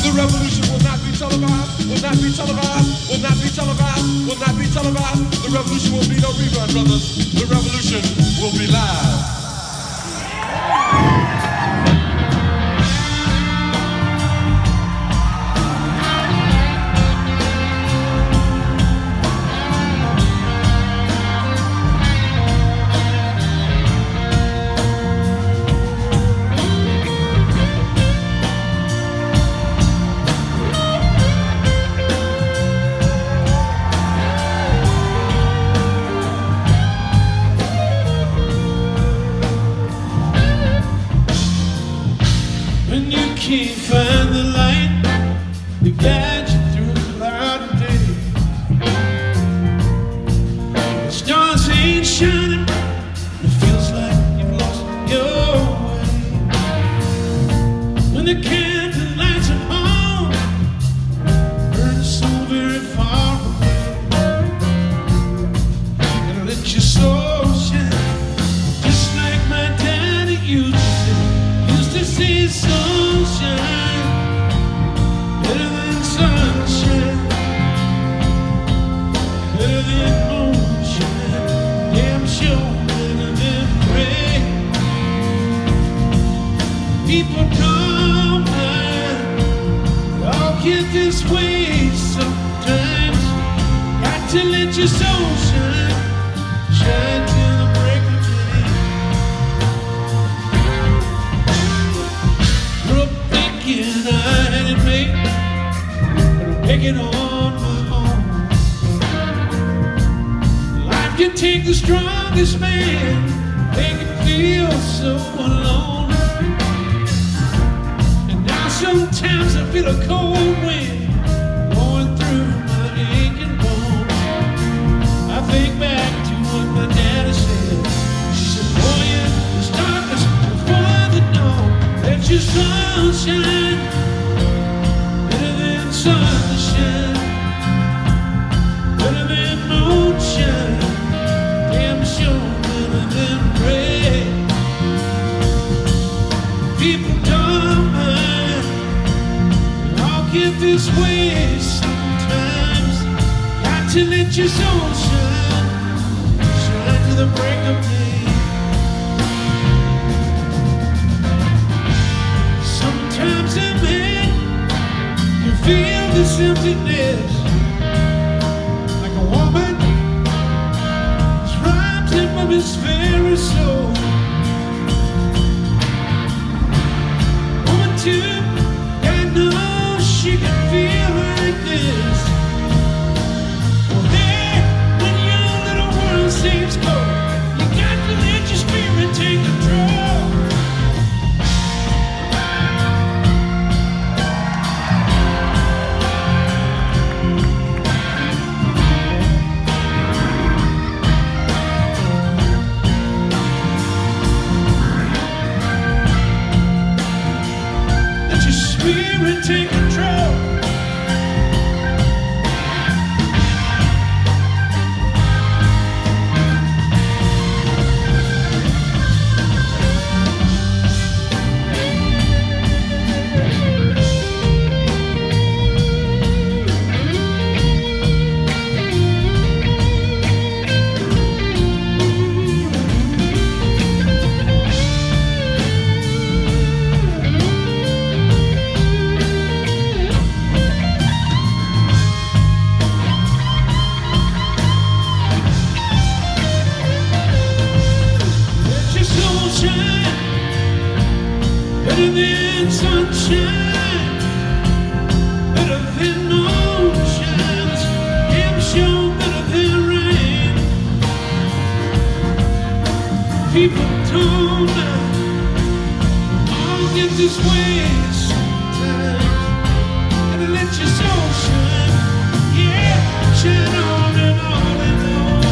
The revolution will not be televised, will not be televised, will not be televised, will not be televised. The revolution will be no rerun, brothers. The revolution will be live. taking on my own. Life can take the strongest man, make him feel so alone. And now sometimes I feel a cold wind blowing through my aching bones. I think back to what my daddy said. She said, "Boy, it's darkness before the dawn. Let your sunshine. 情。people tuned All get this way sometimes And let your soul shine Yeah, shine on and on and on.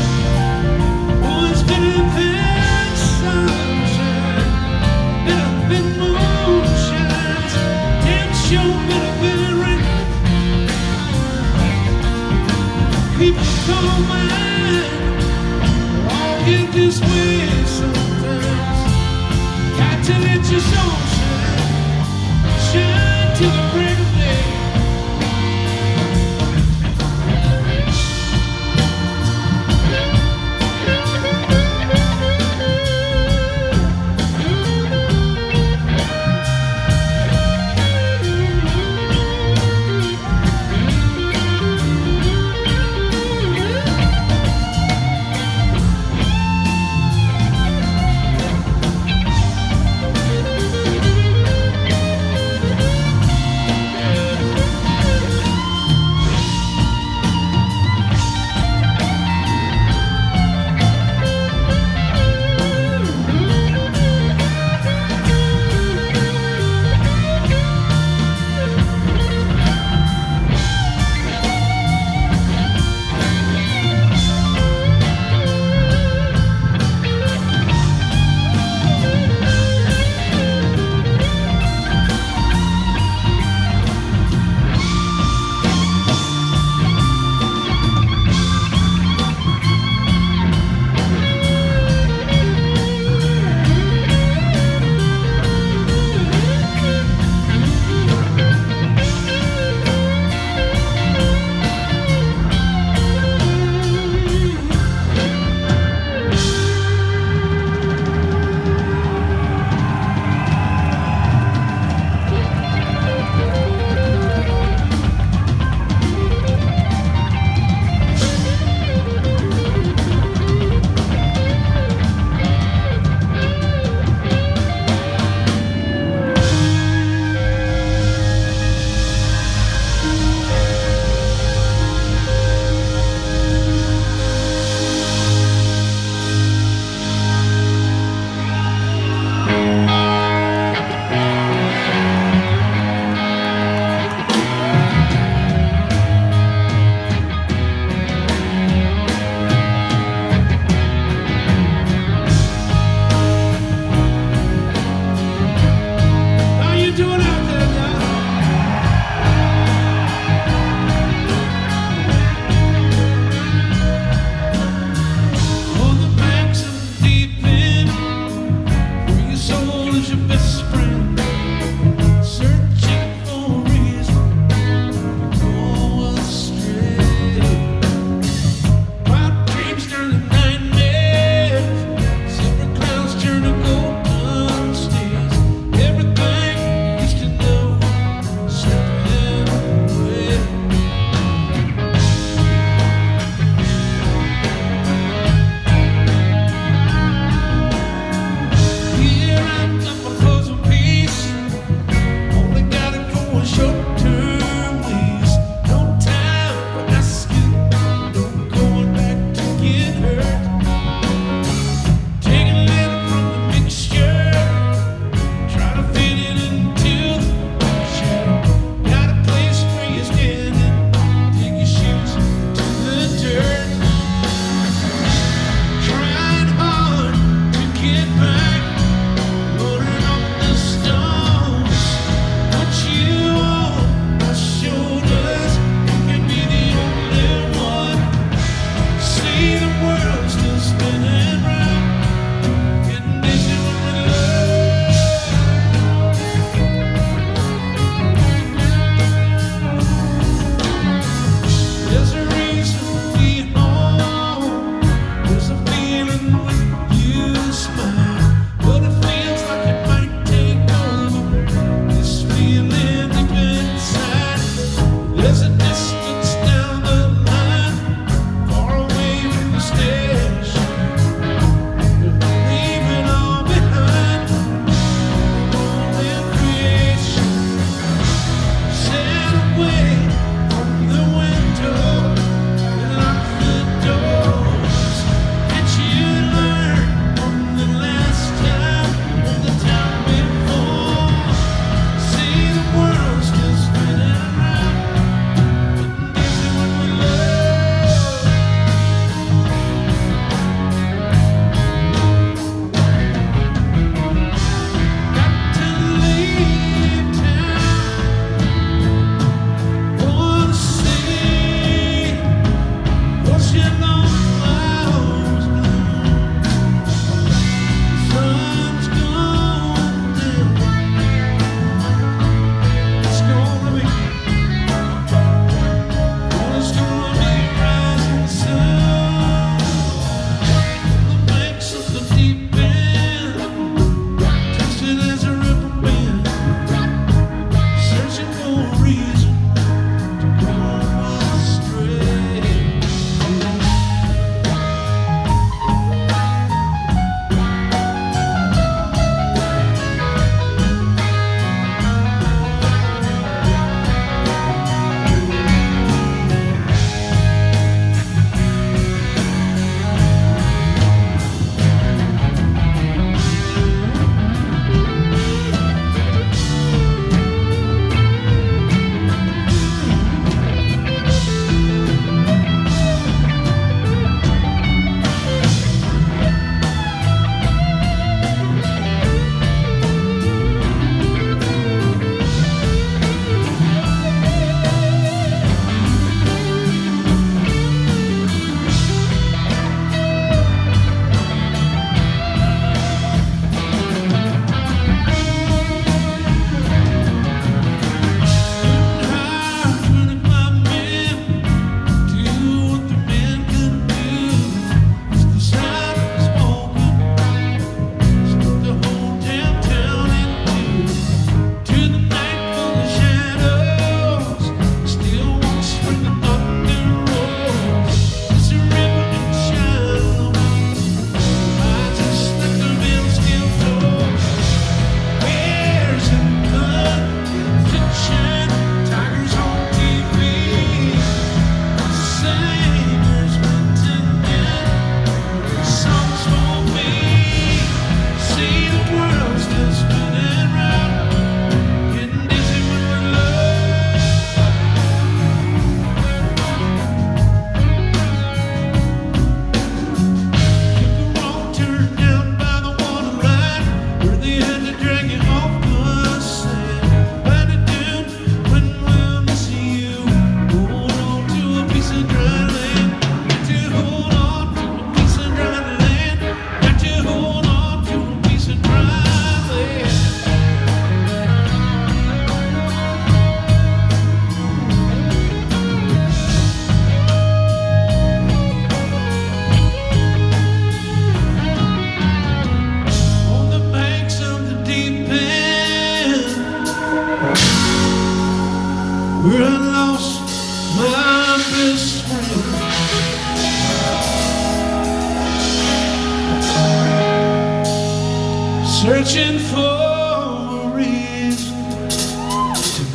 Oh, it's better than sunshine Better than moonshine better than rain People call my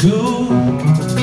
Searching